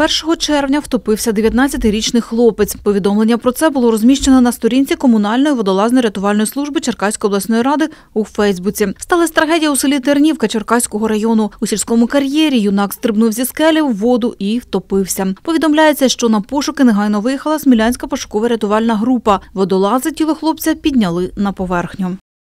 1 червня втопився 19-річний хлопець. Повідомлення про це було розміщено на сторінці комунальної водолазно-рятувальної служби Черкаської обласної ради у Фейсбуці. Сталася трагедія у селі Тернівка Черкаського району. У сільському кар'єрі юнак стрибнув зі скелі в воду і втопився. Повідомляється, що на пошуки негайно виїхала Смілянська пошукова рятувальна група. Водолази тіло хлопця підняли на поверхню.